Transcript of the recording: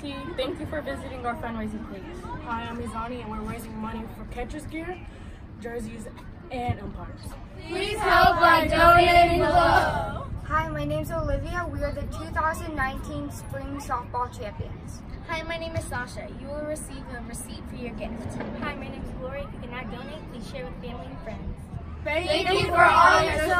Thank you for visiting our fundraising page. Hi, I'm Izani, and we're raising money for catcher's gear, jerseys, and umpires. Please help by donating below. Hi, my name is Olivia. We are the 2019 Spring Softball Champions. Hi, my name is Sasha. You will receive a receipt for your gift. Hi, my name is Gloria. If you cannot donate, please share with family and friends. Thank, Thank you for all your support.